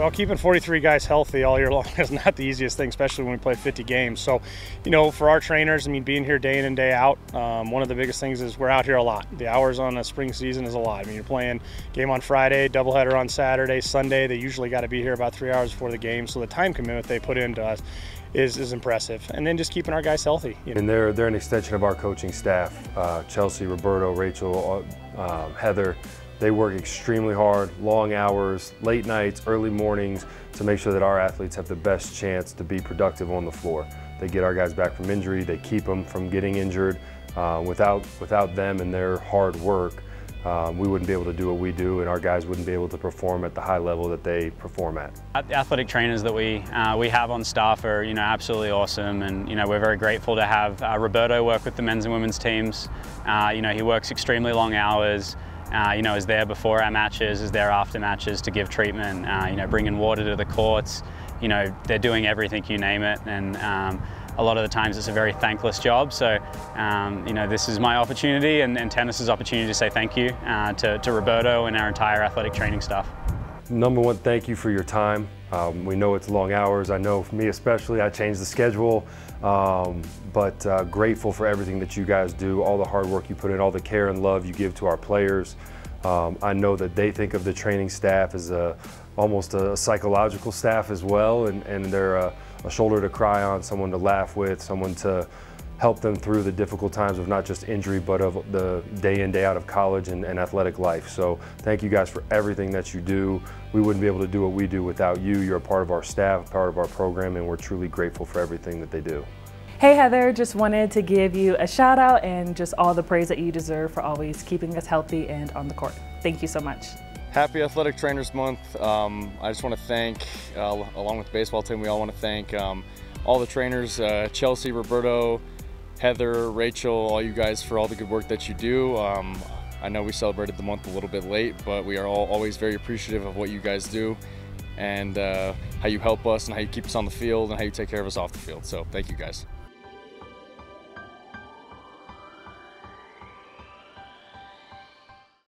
Well, keeping 43 guys healthy all year long is not the easiest thing, especially when we play 50 games. So, you know, for our trainers, I mean, being here day in and day out, um, one of the biggest things is we're out here a lot. The hours on a spring season is a lot. I mean, you're playing game on Friday, doubleheader on Saturday, Sunday. They usually got to be here about three hours before the game. So the time commitment they put into us is, is impressive. And then just keeping our guys healthy. You know? And they're, they're an extension of our coaching staff. Uh, Chelsea, Roberto, Rachel, uh, Heather, they work extremely hard, long hours, late nights, early mornings to make sure that our athletes have the best chance to be productive on the floor. They get our guys back from injury, they keep them from getting injured. Uh, without, without them and their hard work, um, we wouldn't be able to do what we do and our guys wouldn't be able to perform at the high level that they perform at. The athletic trainers that we, uh, we have on staff are you know, absolutely awesome and you know, we're very grateful to have uh, Roberto work with the men's and women's teams. Uh, you know, he works extremely long hours uh, you know, is there before our matches, is there after matches to give treatment, uh, you know, bringing water to the courts, you know, they're doing everything, you name it, and um, a lot of the times it's a very thankless job. So, um, you know, this is my opportunity and, and, tennis's opportunity to say thank you uh, to, to Roberto and our entire athletic training staff. Number one, thank you for your time. Um, we know it's long hours. I know for me especially, I changed the schedule, um, but uh, grateful for everything that you guys do, all the hard work you put in, all the care and love you give to our players. Um, I know that they think of the training staff as a, almost a psychological staff as well, and, and they're a, a shoulder to cry on, someone to laugh with, someone to help them through the difficult times of not just injury, but of the day in, day out of college and, and, athletic life. So thank you guys for everything that you do. We wouldn't be able to do what we do without you. You're a part of our staff, part of our program, and we're truly grateful for everything that they do. Hey Heather, just wanted to give you a shout out and just all the praise that you deserve for always keeping us healthy and on the court. Thank you so much. Happy Athletic Trainers Month. Um, I just want to thank, uh, along with the baseball team, we all want to thank um, all the trainers, uh, Chelsea, Roberto, Heather, Rachel, all you guys for all the good work that you do. Um, I know we celebrated the month a little bit late, but we are all always very appreciative of what you guys do and uh, how you help us and how you keep us on the field and how you take care of us off the field. So thank you guys.